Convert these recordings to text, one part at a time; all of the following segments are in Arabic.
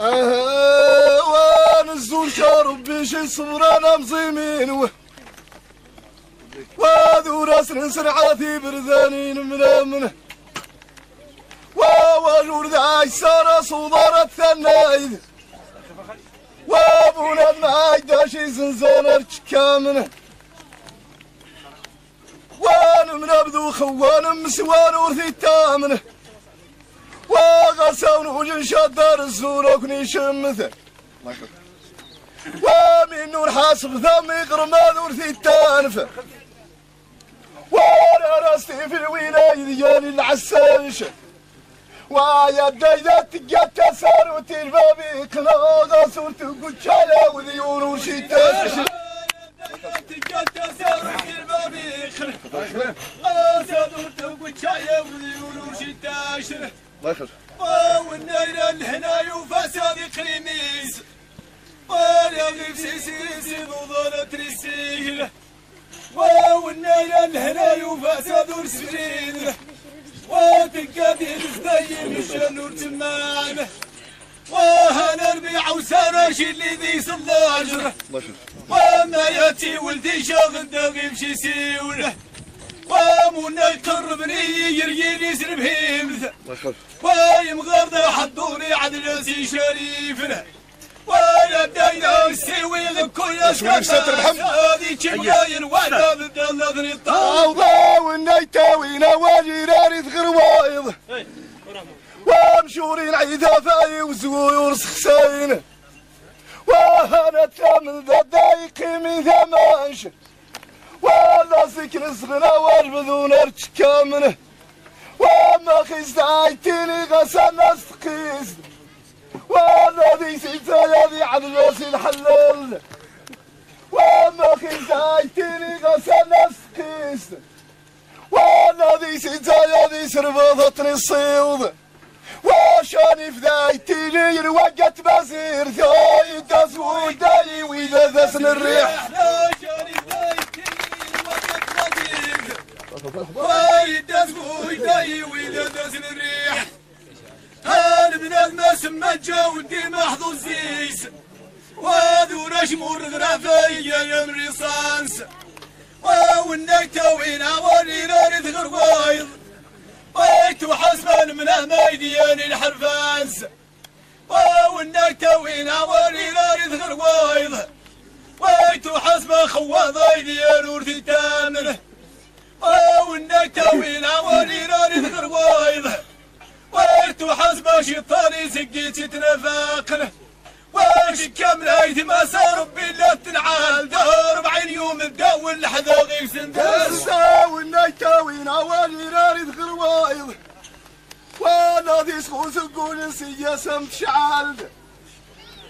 آه ونزول ربي شي صبرانا مزيمين و وذو راس بردانين من منه ووالور ذا سارة صدارة الثنايد وابونا ما يداشي زنزان ارتكامنه وان من ابدو خوان مسوان ورثي التامنه وغسون وجن شدار الزور وكني شمثه ومن نور حاسب ثمي قرماد ورثي التانفة. وأنا رأستي في الولاية ديالي العساشة. ويا دايدة تقات سار وتلبابي كلا صورت قجالة وذيون سار وتلبابي كلا صورت قجالة الله يخليك. والنير الهناي وفساد قريميس وأنا نفسي سيسي ضلالة رسيل والنير الهناي وفساد رسيل وتقدر تزين الشنور تمان وهنا البيع وسرش اللي ذي صلاجره وما ياتي ولدي شاغل داغي بشي سيوله ومنا يقربني يريني سرب هيمث ويم غرد حضوني عدلسي شريفنا. ويا داينا السوي لكل محمد. هذه كباين وأنا بدلذني الطاو أوضا والنيتاوينا واجراري غروايض ومشورين عيدافاي وزويور سخساين وهنا تامن ذا دايق من ثمانش. ولا سكن صغنا والبذون ارتكامنه وما خيز عيتيني غسل ناس تقيس ولا ذي سيتا ذي عن راسي الحلال. وما خيز عيتيني غسل ناس تقيس ولا ذي سيتا ذي سربضتني الصيود وشاني في ذايتيني روقت بزير ثاي داس وداي وإذا داسن الريح. وايد ويداي ويدا داس الريح هان من الماس مجا ودي محظوظ زيس وذو نشمور غرافيا يا مريصانس والنك توينا ولي نارد غروايض ويت حسبا من الميديان الحرفانس والنك توينا ولي نارد غروايض ويت حسبا خواض ديال ورثي تامنه وانك توينا ولينا نذكر وايض ويت حسب شيطاني سقيت تنفاقنا واش كم لايت ما صار بلا تنعال دار بعين يوم الدول الحذاغي سندس تساوي النيتاوين عوالي ناري ذكر وايض وأنا ذي سخوس قول سياسة شعال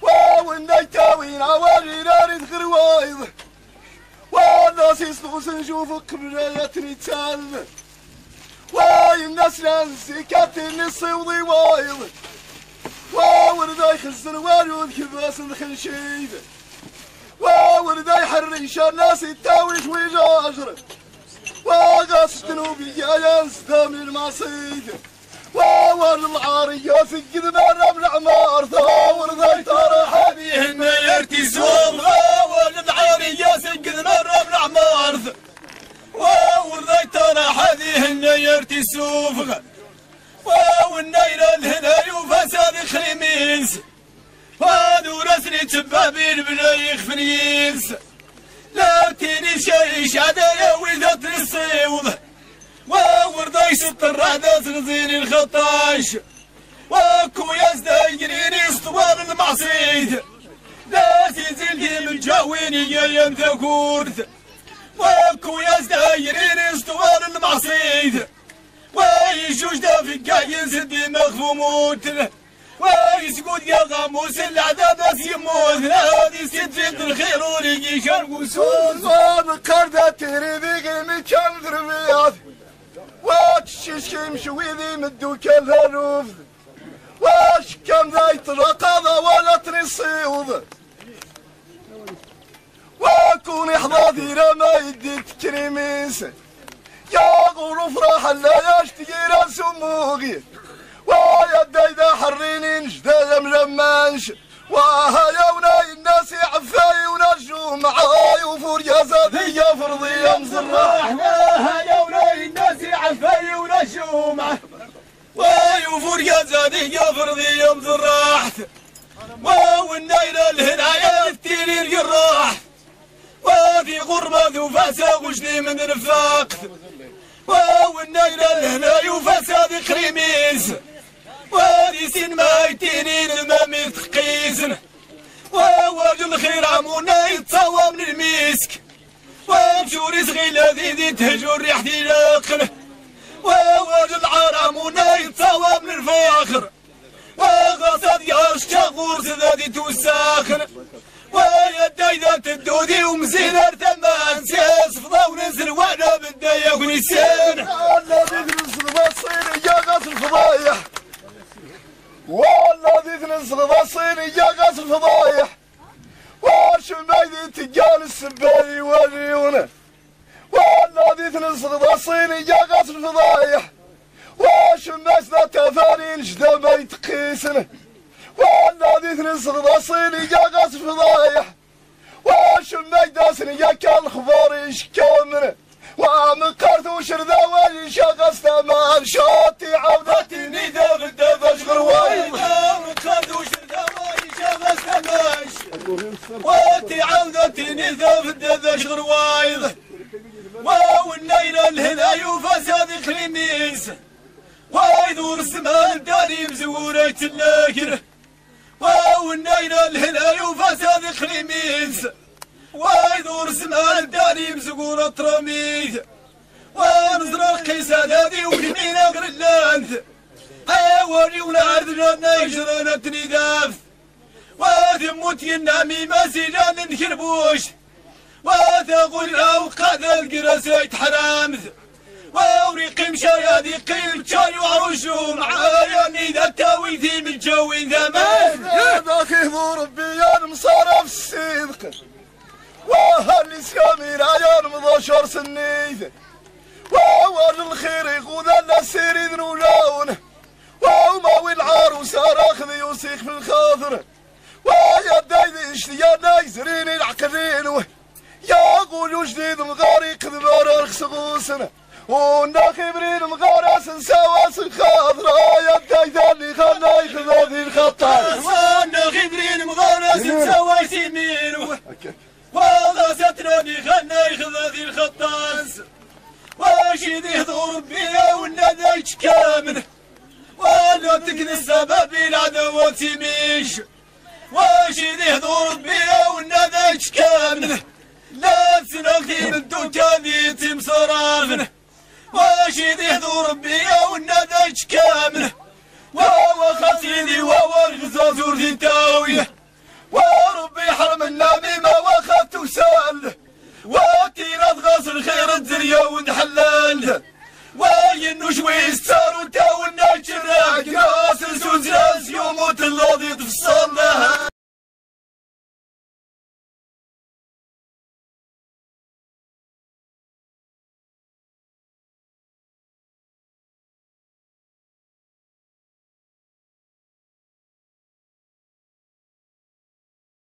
واو النيتاوين عوالي ناري ذكر وايض وأنا سيسخوس نشوفك برأيتني تال واي الناس نانسي كاتني صيوضي وايض واو ذا يخزن والو كباس الخنشيد واو ذا يحرش الناس شوي جاجر. وغاس جنوبي يا ينسدم المصيد واول العارية في القدم الرمل عمار ثاور ذا ترى حبيب هن يرتزوم ولد عاري يسقذ مرة من عمارث وورذيت أنا حديهن يرتسوف والنيل الهناي وفساد خريميس وادو رسلي تبابين بلا يخفنيس لا تيني شي شادية وذات الصيوض وورذي ست الرهدة تغزين الخطاش. وكو يزدجريني اسطوار المعصيد. لا تزيد من جاويني يا يم ذكورت وكو يزدجريني اسطوار المعصيد. ويجوج دا في قاين سدي مغفوموت ويسقود يا غاموس العذاب بس يموت هذه ست الخير وريقي شرق سود وان كردا تري ذي مكان ذربيات واتشيش كيمشي ويذي مدو كالهروف واش كم ذا يطلق هذا ولا تريصيوض واكون احضاضي ما يدي تكريميس يا غرف راح لا يشتقي راس موغي ويا دايدا حريني نجدا ملمان منش وهايونا الناس عفاي ونرجو معاي وفور يا زادي يا فرضي يا مزراح هايونا الناس عفاي ونشومه ويوفور يا زادي يا فرضي يا مزراح والنايل الهنايا التيري الجراح. وفي غربة ذو فاسا وجدي من رفاق والنايل الهنايا وفاسا خريميز واريسين ما يتيني المامي تقيزن وواجل الخير عمونا يتصوى من الميسك. ومشوري صغيلة ذي ذي تهجر ريحتي لاقل وواجل العرامونا يتصوى من الفاخر. وغصد يا الشغور زادي توساخن. ويا دايدة الدودي ومزينة ثمان سياس فضا ونزل وأنا بدايا ونسان الذي تنزل بصير يا غاز الفضايح. والذي تنزل بصير يا غاز الفضايح. واش الميدي تجال السباي والعيونه والذي تنزل بصير يا غاز الفضايح. واش الناس ذا تفانين جدا ما يتقيسن؟ والذي تنزل بصير يا غاز الفضايح واش الميداسن يا كان خباري شكامن ومن قرثوش رذاوي شغس ثمان شاطي عودتي ندى بدا فشغر وايد خذوش الدواي شغس تماش وأتي عودتي ندى بدا فشغر وايد ترميث ونزرق كيسان هذه ولمينا غرلاند أيواني ونعرضنا نيجرنا تنيداف وثموت ينامي ما سيلان نكربوش وثقول أو قاد القراسات حرامث ووريقي مشايا قيل شاي وعروشو معايا نيدا تاويثي من جوي ذمان ذاك ربي يا مصارف الصدق. وهل سيامي رايان مضاشر سنيد وأول الخير يقود تكن السبب العدو تميش واشيد يحضر بيا والندى كامل. لا سنغتي من دوكاني تم صرافن واشيد يحضر بيا والندى كامل. وهو خسيدي وهو